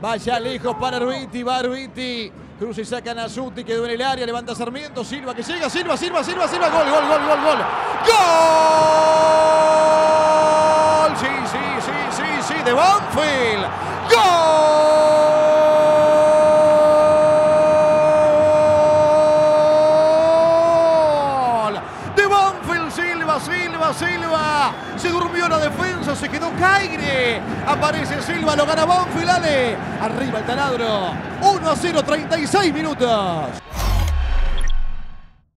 Vaya lejos para Arviti, va Arviti. Cruz y saca Nasuti, quedó en el área, levanta Sarmiento, Silva que llega, Silva, Silva, Silva, Silva, gol, gol, gol, gol, gol. ¡Gol! Sí, sí, sí, sí, sí, de Banfield. ¡Gol! De Banfield, Silva, Silva, Silva. Se durmió la defensa, Aparece Silva, lo gana Banfield, Ale. Arriba el taladro. 1 a 0, 36 minutos.